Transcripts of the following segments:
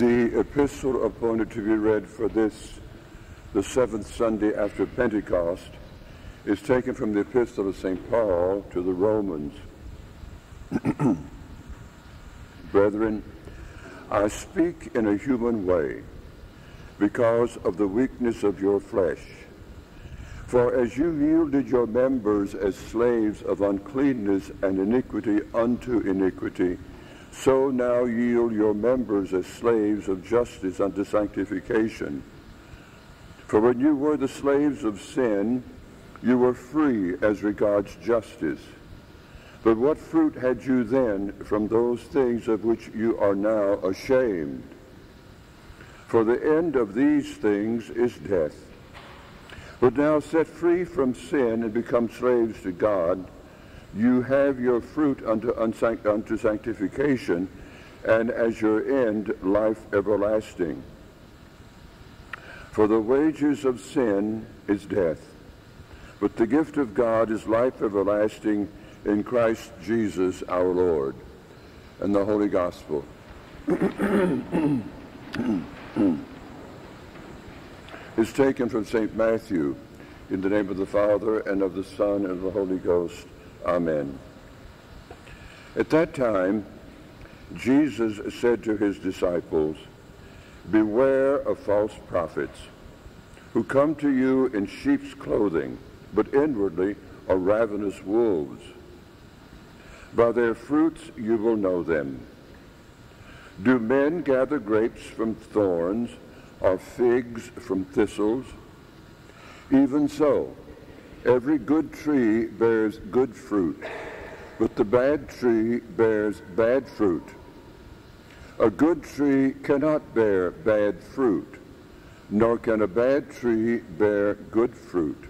The epistle appointed to be read for this, the seventh Sunday after Pentecost, is taken from the epistle of St. Paul to the Romans. Brethren, I speak in a human way because of the weakness of your flesh. For as you yielded your members as slaves of uncleanness and iniquity unto iniquity, so now yield your members as slaves of justice unto sanctification. For when you were the slaves of sin, you were free as regards justice. But what fruit had you then from those things of which you are now ashamed? For the end of these things is death. But now set free from sin and become slaves to God, you have your fruit unto, unto sanctification, and as your end, life everlasting. For the wages of sin is death, but the gift of God is life everlasting in Christ Jesus our Lord. And the Holy Gospel. is taken from St. Matthew in the name of the Father and of the Son and of the Holy Ghost. Amen. At that time, Jesus said to his disciples, Beware of false prophets who come to you in sheep's clothing, but inwardly are ravenous wolves. By their fruits you will know them. Do men gather grapes from thorns or figs from thistles? Even so, every good tree bears good fruit, but the bad tree bears bad fruit. A good tree cannot bear bad fruit, nor can a bad tree bear good fruit.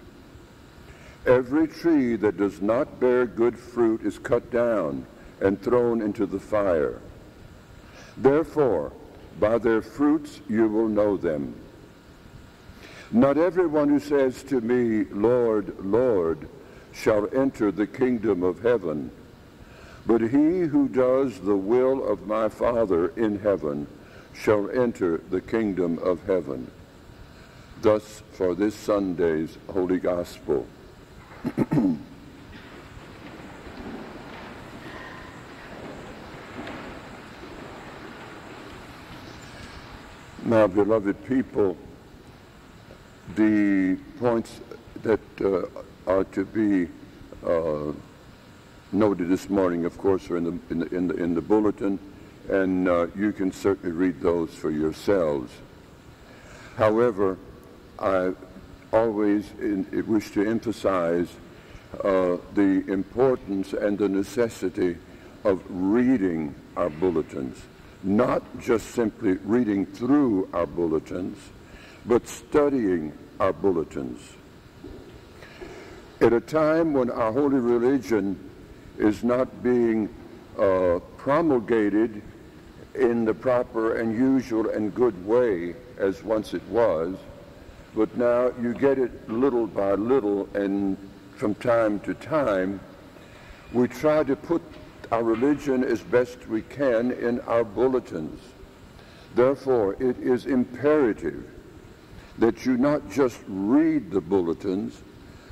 Every tree that does not bear good fruit is cut down and thrown into the fire. Therefore, by their fruits you will know them. Not everyone who says to me, Lord, Lord, shall enter the kingdom of heaven, but he who does the will of my Father in heaven shall enter the kingdom of heaven. Thus for this Sunday's Holy Gospel. now, beloved people, the points that uh, are to be uh, noted this morning, of course, are in the, in the, in the, in the bulletin, and uh, you can certainly read those for yourselves. However, I always in, wish to emphasize uh, the importance and the necessity of reading our bulletins, not just simply reading through our bulletins, but studying our bulletins. At a time when our holy religion is not being uh, promulgated in the proper and usual and good way as once it was, but now you get it little by little and from time to time. We try to put our religion as best we can in our bulletins. Therefore, it is imperative that you not just read the bulletins,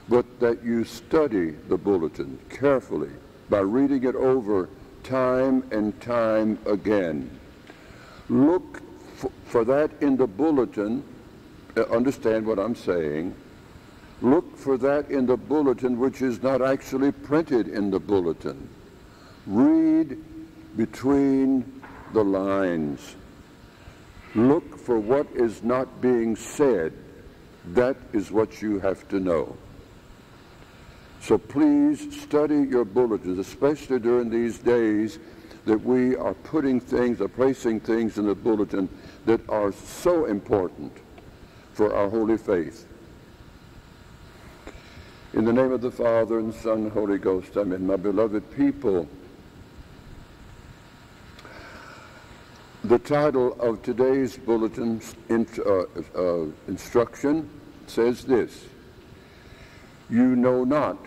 but that you study the bulletin carefully by reading it over time and time again. Look for that in the bulletin. Uh, understand what I'm saying. Look for that in the bulletin which is not actually printed in the bulletin. Read between the lines. Look for what is not being said. That is what you have to know. So please study your bulletins, especially during these days that we are putting things, or placing things in the bulletin that are so important for our holy faith. In the name of the Father and Son Holy Ghost, Amen. My beloved people, The title of today's bulletin in, uh, uh, instruction says this You know not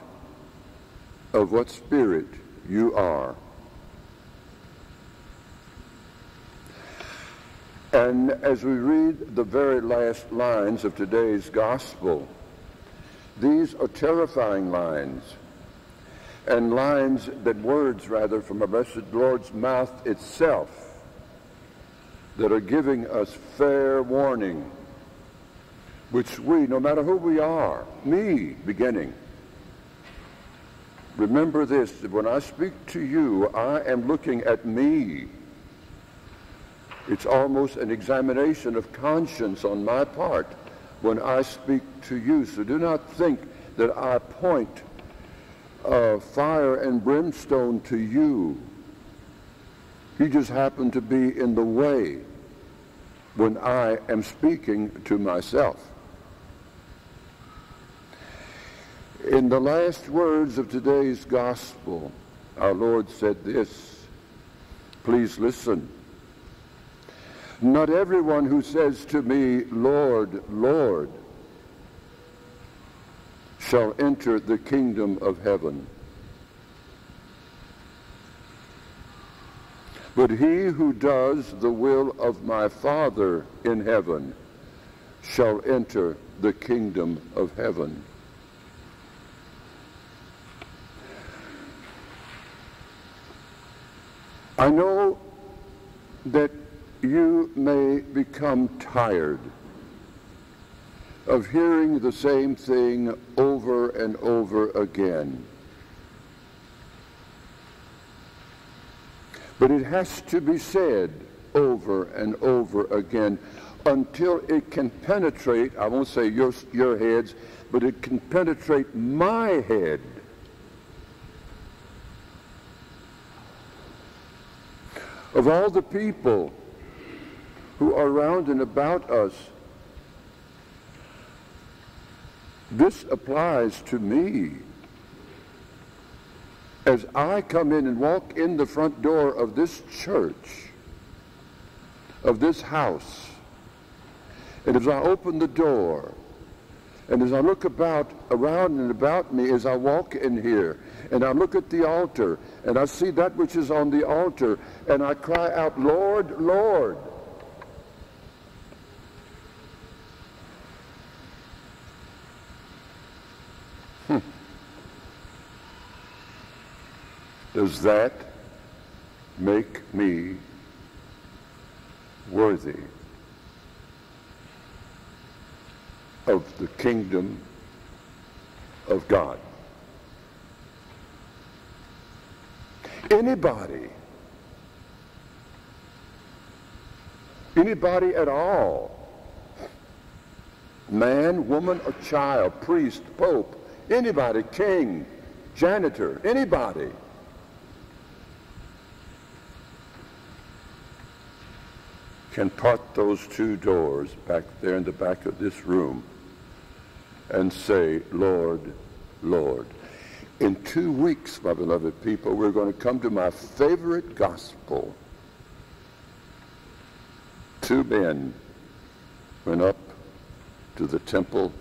of what spirit you are. And as we read the very last lines of today's gospel, these are terrifying lines, and lines that words, rather, from our blessed Lord's mouth itself, that are giving us fair warning, which we, no matter who we are, me beginning, remember this, that when I speak to you, I am looking at me it's almost an examination of conscience on my part when I speak to you. So do not think that I point uh, fire and brimstone to you. You just happen to be in the way when I am speaking to myself. In the last words of today's gospel, our Lord said this. Please listen. Not everyone who says to me, Lord, Lord, shall enter the kingdom of heaven. But he who does the will of my Father in heaven shall enter the kingdom of heaven. I know that you may become tired of hearing the same thing over and over again. But it has to be said over and over again until it can penetrate, I won't say your, your heads, but it can penetrate my head. Of all the people who are around and about us. This applies to me. As I come in and walk in the front door of this church, of this house, and as I open the door, and as I look about around and about me as I walk in here, and I look at the altar, and I see that which is on the altar, and I cry out, Lord, Lord. Does that make me worthy of the kingdom of God? Anybody, anybody at all, man, woman, or child, priest, pope, anybody, king, janitor, anybody can part those two doors back there in the back of this room and say, Lord, Lord. In two weeks, my beloved people, we're going to come to my favorite gospel. Two men went up to the temple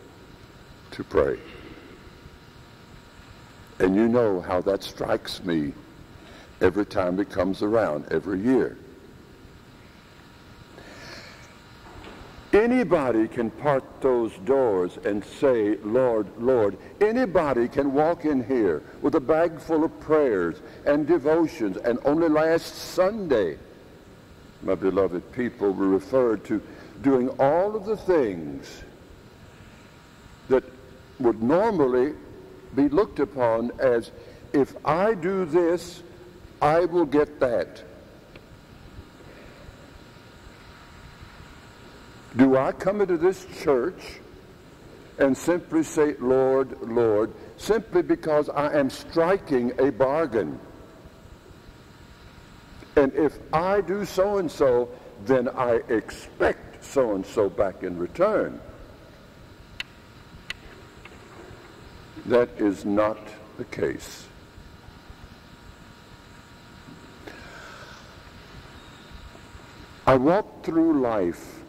to pray. And you know how that strikes me every time it comes around, every year. Anybody can part those doors and say, Lord, Lord. Anybody can walk in here with a bag full of prayers and devotions. And only last Sunday, my beloved people, we referred to doing all of the things that would normally be looked upon as if I do this, I will get that. Do I come into this church and simply say, Lord, Lord, simply because I am striking a bargain? And if I do so and so, then I expect so and so back in return. That is not the case. I walk through life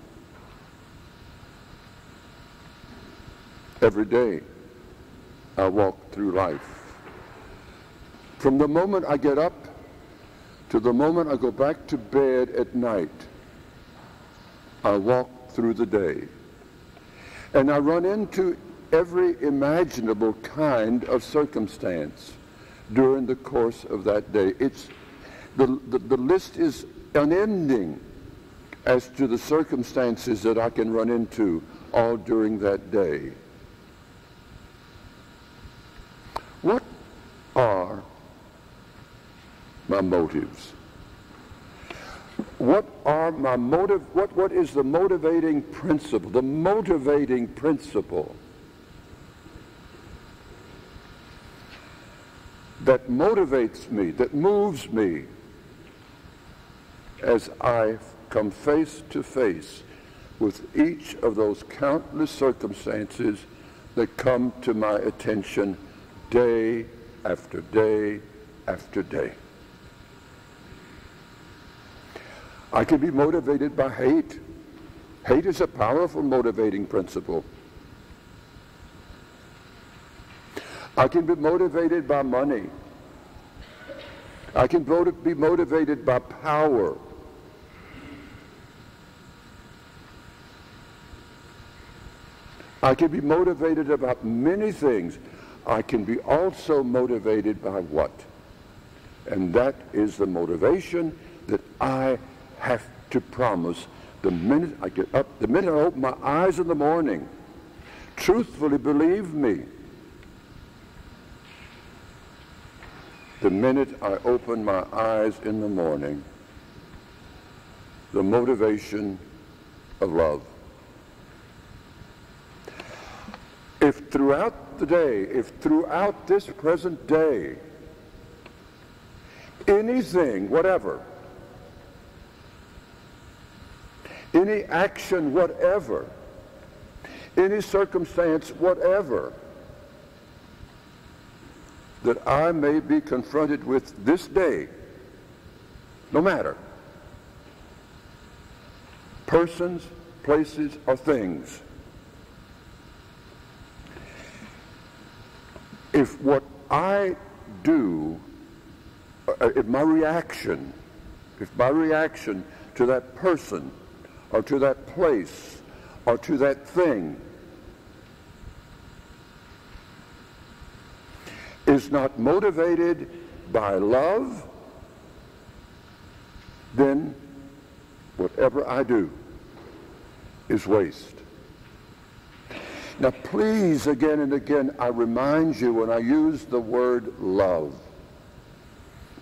every day I walk through life. From the moment I get up to the moment I go back to bed at night, I walk through the day. And I run into every imaginable kind of circumstance during the course of that day. It's, the, the, the list is unending as to the circumstances that I can run into all during that day. What are my motives? What are my motive? What, what is the motivating principle? The motivating principle that motivates me, that moves me as I come face to face with each of those countless circumstances that come to my attention day after day after day. I can be motivated by hate. Hate is a powerful motivating principle. I can be motivated by money. I can be motivated by power. I can be motivated about many things. I can be also motivated by what? And that is the motivation that I have to promise the minute I get up, the minute I open my eyes in the morning. Truthfully believe me. The minute I open my eyes in the morning, the motivation of love. If throughout the day, if throughout this present day, anything, whatever, any action, whatever, any circumstance, whatever, that I may be confronted with this day, no matter, persons, places, or things. If what I do, uh, if my reaction, if my reaction to that person, or to that place or to that thing is not motivated by love, then whatever I do is waste. Now, please, again and again, I remind you when I use the word love,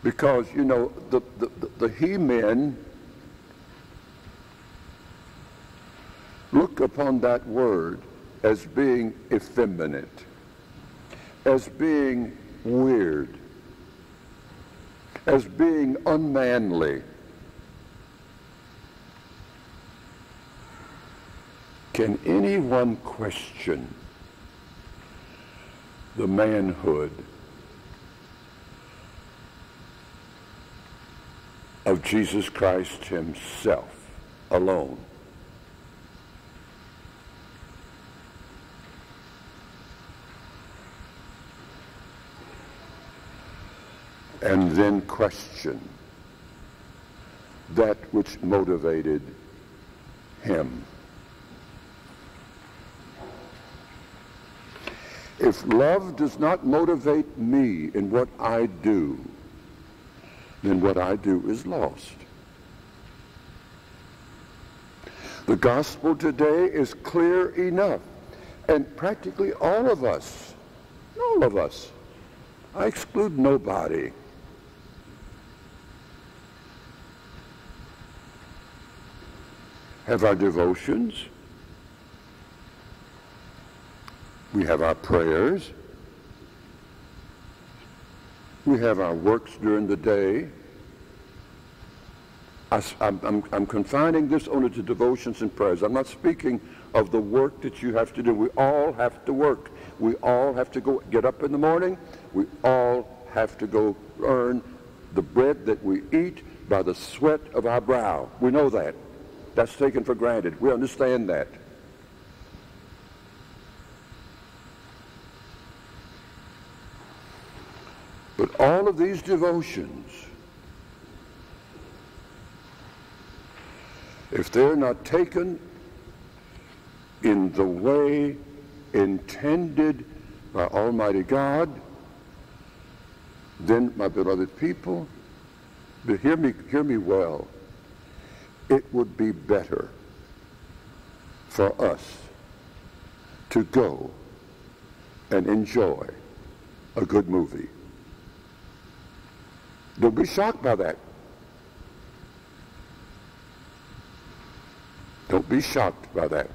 because, you know, the, the, the, the he-men look upon that word as being effeminate, as being weird, as being unmanly. Can anyone question the manhood of Jesus Christ himself alone? And then question that which motivated him. If love does not motivate me in what I do, then what I do is lost. The gospel today is clear enough. And practically all of us, all of us, I exclude nobody, have our devotions. We have our prayers. We have our works during the day. I, am confining this only to devotions and prayers. I'm not speaking of the work that you have to do. We all have to work. We all have to go get up in the morning. We all have to go earn the bread that we eat by the sweat of our brow. We know that. That's taken for granted. We understand that. But all of these devotions if they're not taken in the way intended by Almighty God, then, my beloved people, hear me, hear me well, it would be better for us to go and enjoy a good movie. Don't be shocked by that. Don't be shocked by that.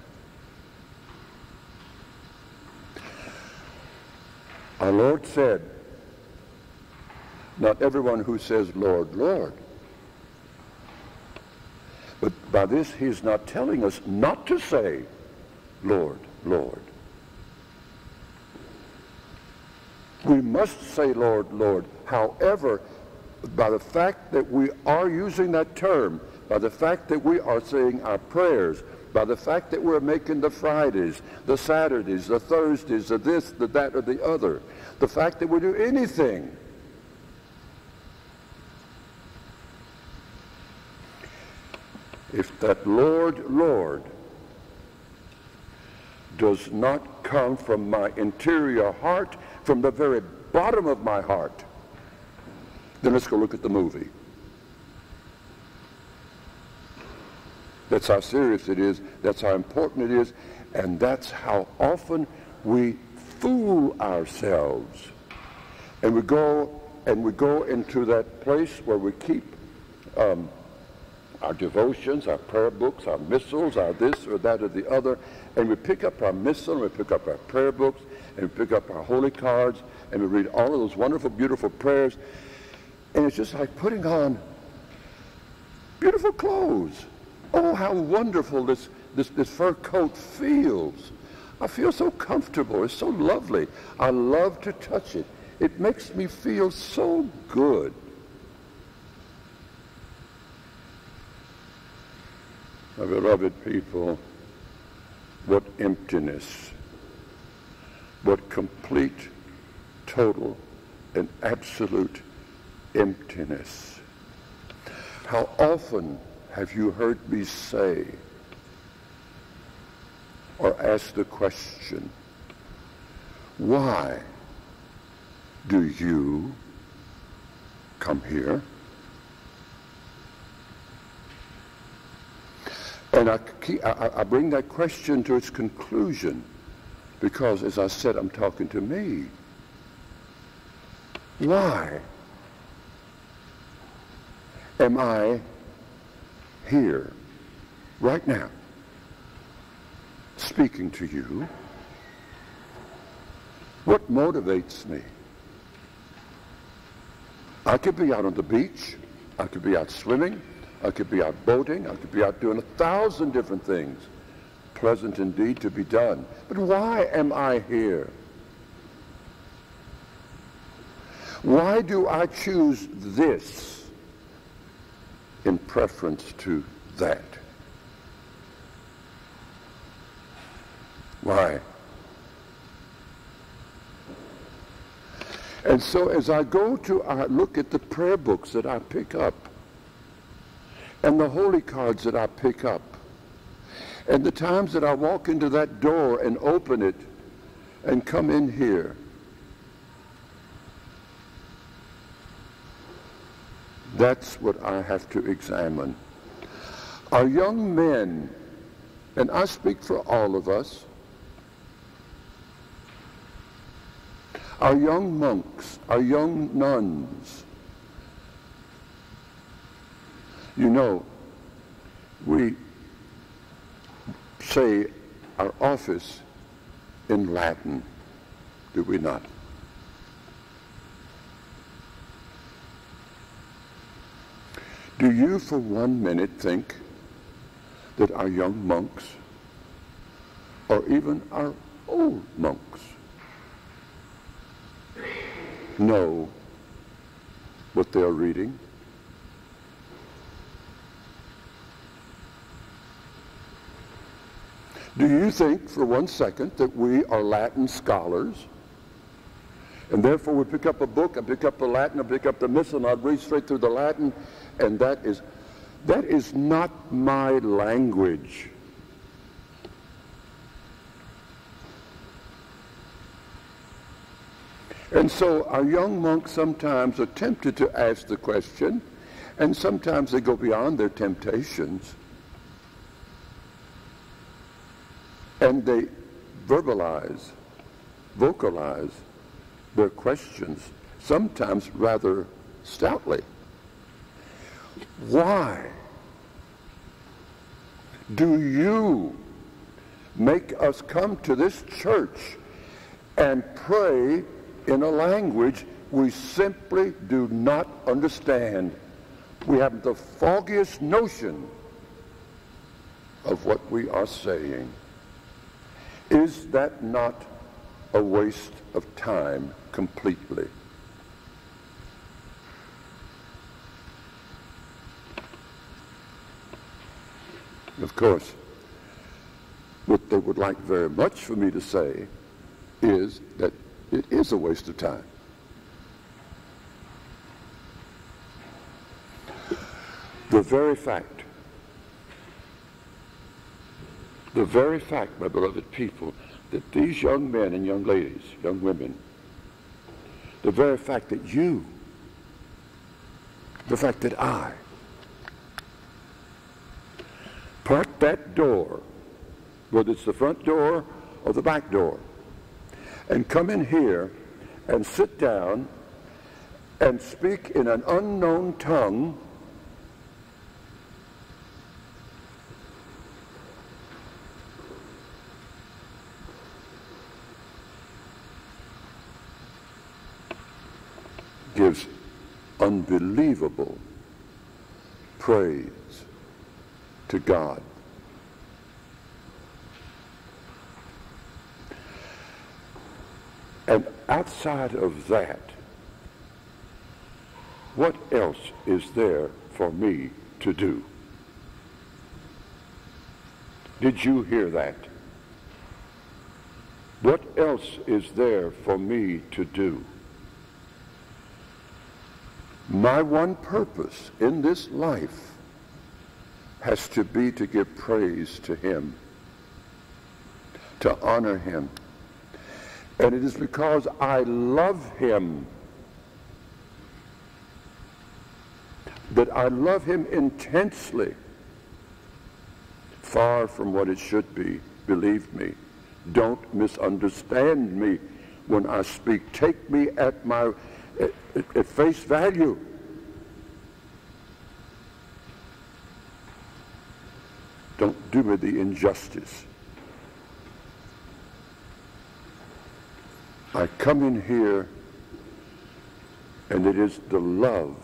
Our Lord said, not everyone who says, Lord, Lord. But by this, he's not telling us not to say, Lord, Lord. We must say, Lord, Lord. However, by the fact that we are using that term, by the fact that we are saying our prayers, by the fact that we're making the Fridays, the Saturdays, the Thursdays, the this, the that, or the other, the fact that we do anything if that Lord, Lord does not come from my interior heart, from the very bottom of my heart, then let's go look at the movie. That's how serious it is. That's how important it is. And that's how often we fool ourselves. And we go and we go into that place where we keep um, our devotions, our prayer books, our missals, our this or that or the other, and we pick up our missal, we pick up our prayer books, and we pick up our holy cards, and we read all of those wonderful, beautiful prayers, and it's just like putting on beautiful clothes. Oh, how wonderful this, this, this fur coat feels. I feel so comfortable. It's so lovely. I love to touch it. It makes me feel so good. My beloved people, what emptiness, what complete, total, and absolute emptiness. How often have you heard me say or ask the question, why do you come here? And I, I, I bring that question to its conclusion because, as I said, I'm talking to me. Why am I here right now speaking to you? What motivates me? I could be out on the beach. I could be out swimming. I could be out boating. I could be out doing a thousand different things. Pleasant indeed to be done. But why am I here? Why do I choose this in preference to that? Why? And so as I go to I look at the prayer books that I pick up, and the holy cards that I pick up and the times that I walk into that door and open it and come in here. That's what I have to examine. Our young men, and I speak for all of us, our young monks, our young nuns, You know, we say our office in Latin, do we not? Do you for one minute think that our young monks, or even our old monks, know what they are reading? Do you think for one second that we are Latin scholars? And therefore we pick up a book and pick up the Latin and pick up the Missal and I'd read straight through the Latin and that is That is not my language. And so our young monks sometimes are tempted to ask the question, and sometimes they go beyond their temptations. And they verbalize, vocalize their questions, sometimes rather stoutly. Why do you make us come to this church and pray in a language we simply do not understand? We have the foggiest notion of what we are saying. Is that not a waste of time completely? Of course, what they would like very much for me to say is that it is a waste of time. The very fact, the very fact, my beloved people, that these young men and young ladies, young women, the very fact that you, the fact that I, park that door, whether it's the front door or the back door, and come in here and sit down and speak in an unknown tongue gives unbelievable praise to God. And outside of that, what else is there for me to do? Did you hear that? What else is there for me to do? My one purpose in this life has to be to give praise to him, to honor him. And it is because I love him that I love him intensely, far from what it should be, believe me. Don't misunderstand me when I speak. Take me at my at, face value. Don't do me the injustice. I come in here and it is the love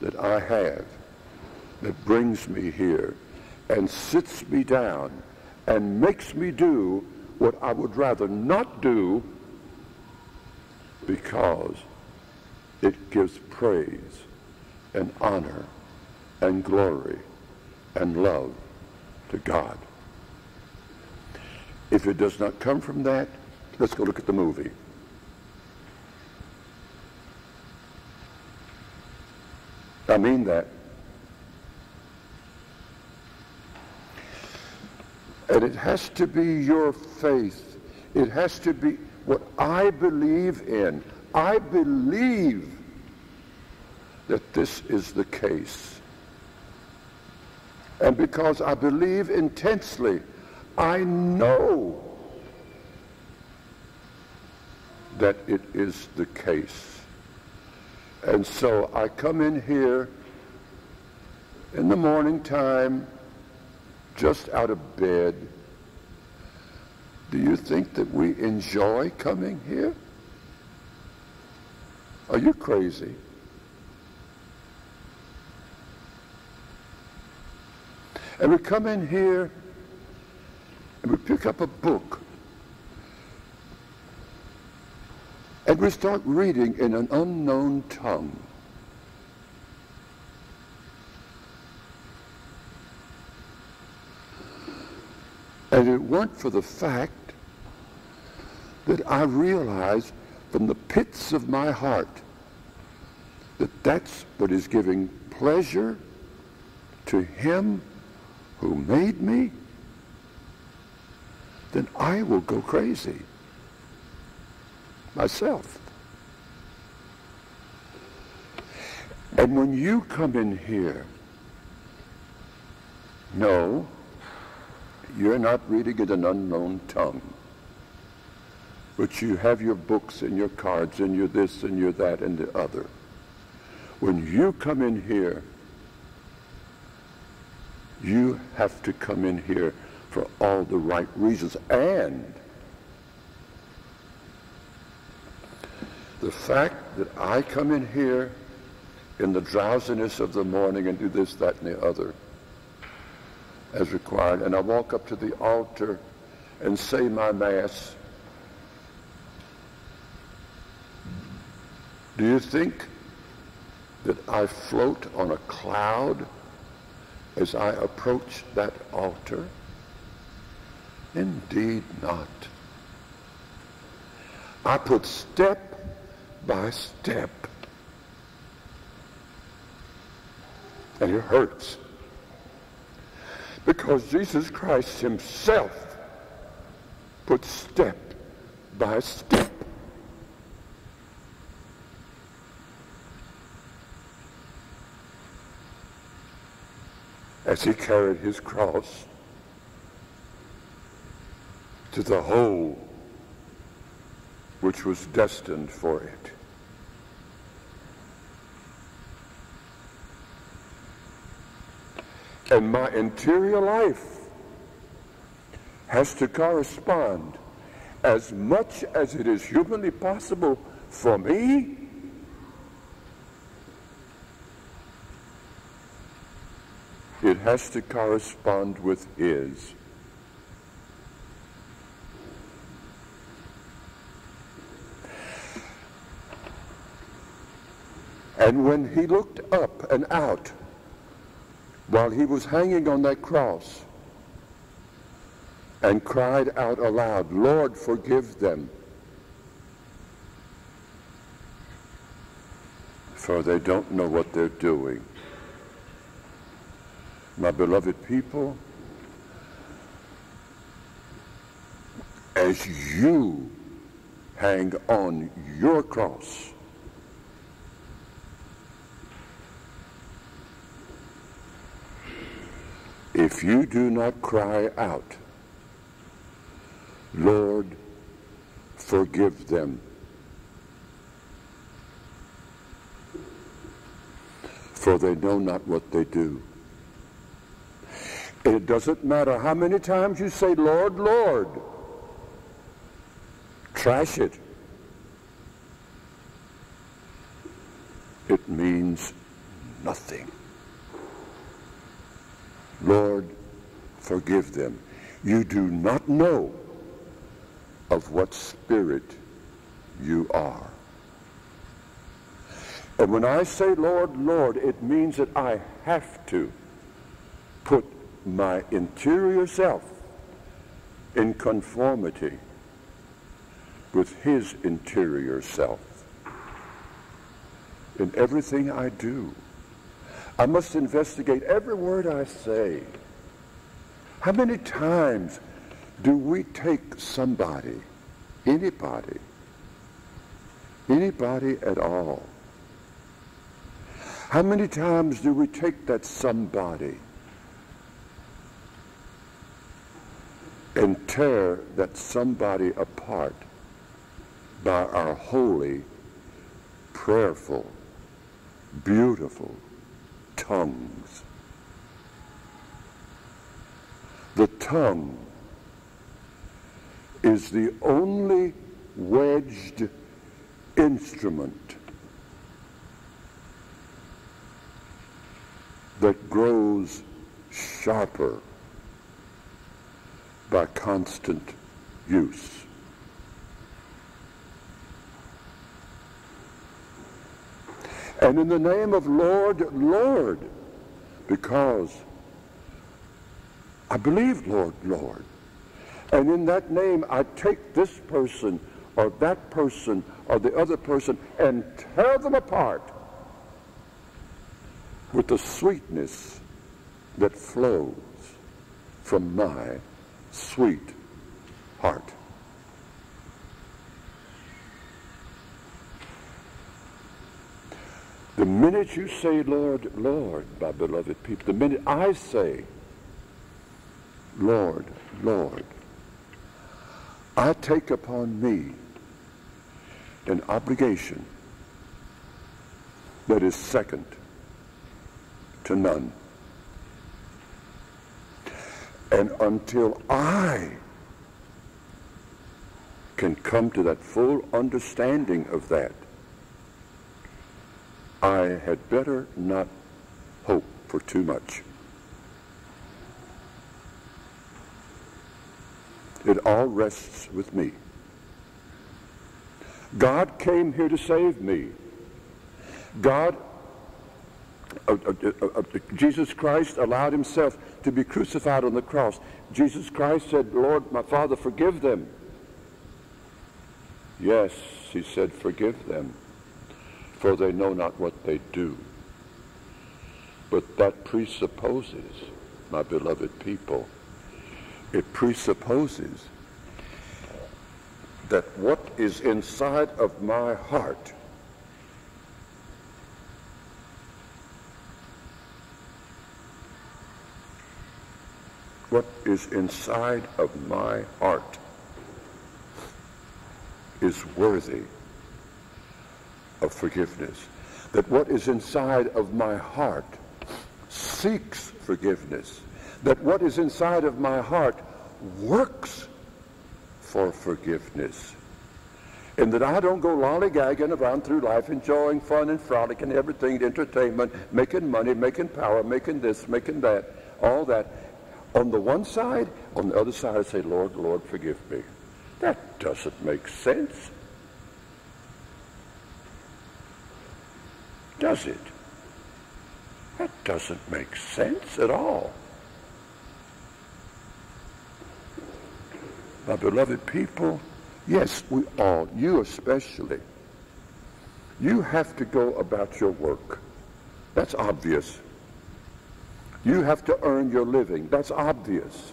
that I have that brings me here and sits me down and makes me do what I would rather not do because it gives praise and honor and glory and love to God. If it does not come from that, let's go look at the movie. I mean that. And it has to be your faith. It has to be what I believe in. I believe that this is the case. And because I believe intensely, I know that it is the case. And so I come in here in the morning time, just out of bed. Do you think that we enjoy coming here? Are you crazy? And we come in here and we pick up a book and we start reading in an unknown tongue. And it weren't for the fact that I realized from the pits of my heart that that's what is giving pleasure to him who made me, then I will go crazy myself. And when you come in here, no, you're not reading in an unknown tongue. But you have your books and your cards and your this and your that and the other. When you come in here, you have to come in here for all the right reasons. And the fact that I come in here in the drowsiness of the morning and do this, that, and the other as required, and I walk up to the altar and say my Mass, do you think that I float on a cloud as I approach that altar? Indeed not. I put step by step. And it hurts. Because Jesus Christ himself put step by step. As he carried his cross to the hole which was destined for it. And my interior life has to correspond as much as it is humanly possible for me has to correspond with his. And when he looked up and out, while he was hanging on that cross and cried out aloud, Lord, forgive them, for they don't know what they're doing. My beloved people, as you hang on your cross, If you do not cry out, Lord, forgive them. For they know not what they do. It doesn't matter how many times you say, Lord, Lord. Trash it. It means nothing. Lord, forgive them. You do not know of what spirit you are. And when I say Lord, Lord, it means that I have to my interior self in conformity with his interior self in everything I do. I must investigate every word I say. How many times do we take somebody, anybody, anybody at all? How many times do we take that somebody and tear that somebody apart by our holy, prayerful, beautiful, tongues. The tongue is the only wedged instrument that grows sharper by constant use. And in the name of Lord, Lord, because I believe Lord, Lord. And in that name, I take this person or that person or the other person and tear them apart with the sweetness that flows from my sweet heart. The minute you say, Lord, Lord, my beloved people, the minute I say, Lord, Lord, I take upon me an obligation that is second to none. And until I can come to that full understanding of that, I had better not hope for too much. It all rests with me. God came here to save me. God, Jesus Christ allowed himself to be crucified on the cross. Jesus Christ said, Lord, my Father, forgive them. Yes, he said, forgive them for they know not what they do. But that presupposes, my beloved people, it presupposes that what is inside of my heart what is inside of my heart is worthy of forgiveness. That what is inside of my heart seeks forgiveness. That what is inside of my heart works for forgiveness. And that I don't go lollygagging around through life enjoying fun and frolic and everything, entertainment, making money, making power, making this, making that, all that. On the one side, on the other side, I say, Lord, Lord, forgive me. That doesn't make sense. does it? That doesn't make sense at all. My beloved people, yes, we all, you especially, you have to go about your work. That's obvious. You have to earn your living. That's obvious.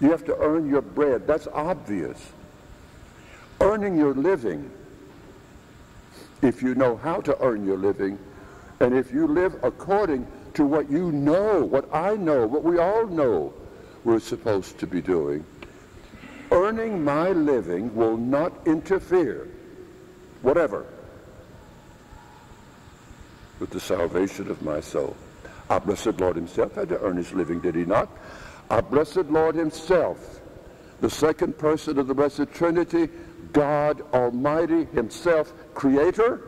You have to earn your bread. That's obvious. Earning your living if you know how to earn your living, and if you live according to what you know, what I know, what we all know we're supposed to be doing, earning my living will not interfere, whatever, with the salvation of my soul. Our blessed Lord himself had to earn his living, did he not? Our blessed Lord himself, the second person of the Blessed Trinity, God Almighty himself, creator,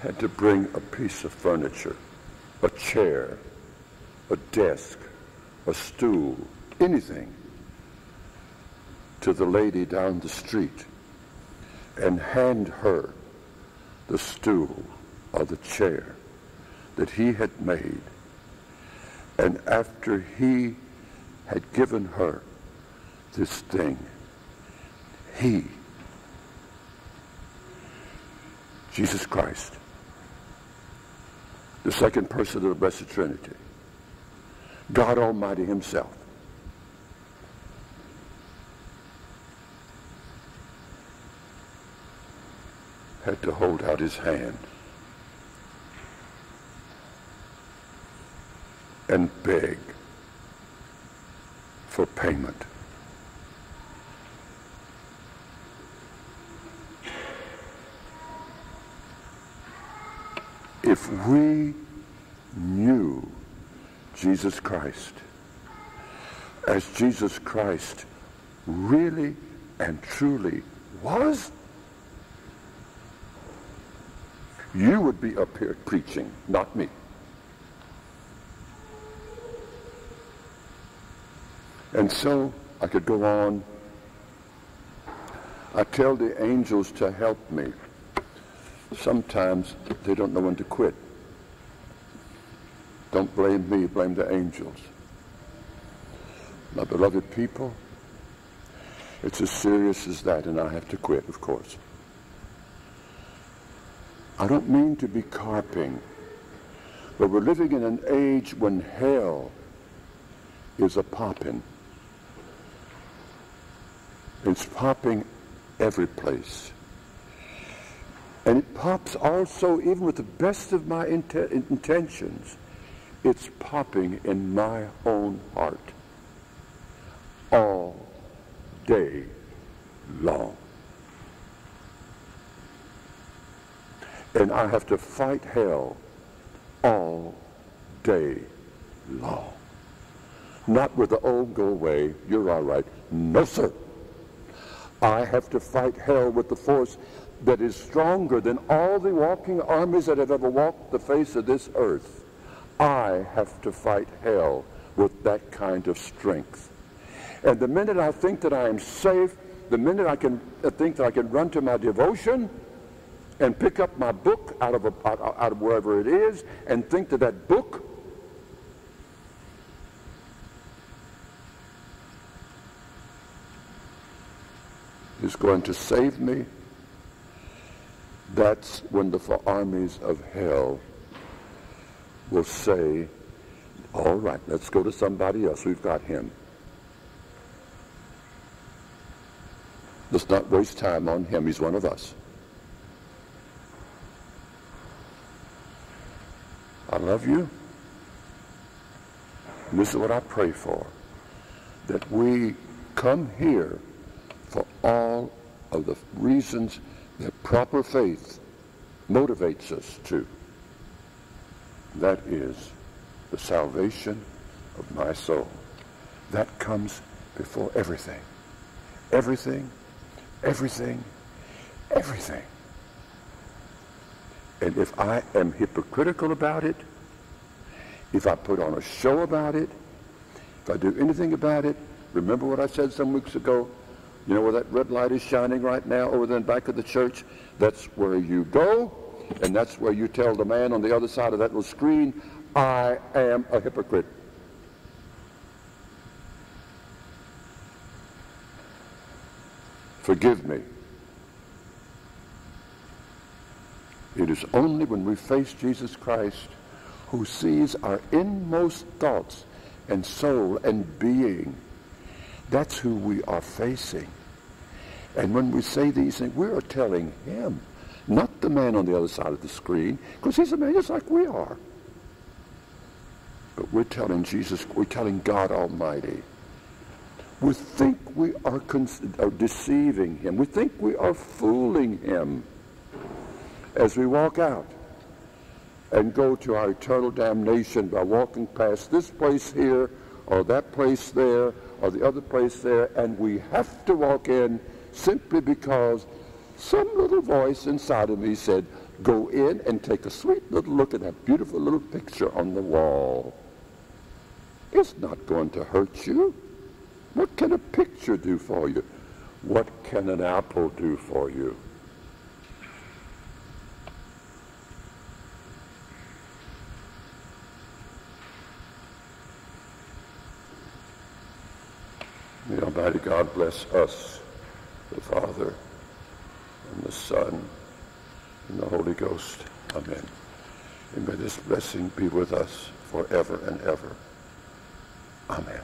had to bring a piece of furniture, a chair, a desk, a stool, anything, to the lady down the street and hand her the stool or the chair that he had made. And after he had given her this thing, he, Jesus Christ, the second person of the Blessed Trinity, God Almighty himself, had to hold out his hand and beg for payment. If we knew Jesus Christ as Jesus Christ really and truly was, you would be up here preaching, not me. And so I could go on. I tell the angels to help me. Sometimes they don't know when to quit. Don't blame me, blame the angels. My beloved people, It's as serious as that, and I have to quit, of course. I don't mean to be carping, but we're living in an age when hell is a popping. It's popping every place. And it pops also, even with the best of my int- intentions, it's popping in my own heart all day long. And I have to fight hell all day long. Not with the old go away, you're all right. No, sir. I have to fight hell with the force that is stronger than all the walking armies that have ever walked the face of this earth. I have to fight hell with that kind of strength. And the minute I think that I am safe, the minute I can uh, think that I can run to my devotion and pick up my book out of, a, out, of wherever it is and think that that book is going to save me, that's when the armies of hell will say, all right, let's go to somebody else. We've got him. Let's not waste time on him. He's one of us. I love you. And this is what I pray for. That we come here for all of the reasons that proper faith motivates us to. That is the salvation of my soul. That comes before everything. Everything, everything, everything. And if I am hypocritical about it, if I put on a show about it, if I do anything about it, remember what I said some weeks ago? You know where that red light is shining right now over there in the back of the church? That's where you go, and that's where you tell the man on the other side of that little screen, I am a hypocrite. Forgive me. It is only when we face Jesus Christ who sees our inmost thoughts and soul and being. That's who we are facing. And when we say these things, we are telling him, not the man on the other side of the screen, because he's a man just like we are. But we're telling Jesus, we're telling God Almighty. We think we are, are uh, deceiving him. We think we are fooling him as we walk out and go to our eternal damnation by walking past this place here or that place there or the other place there, and we have to walk in simply because some little voice inside of me said, go in and take a sweet little look at that beautiful little picture on the wall. It's not going to hurt you. What can a picture do for you? What can an apple do for you? May Almighty God bless us the Father, and the Son, and the Holy Ghost. Amen. And may this blessing be with us forever and ever. Amen.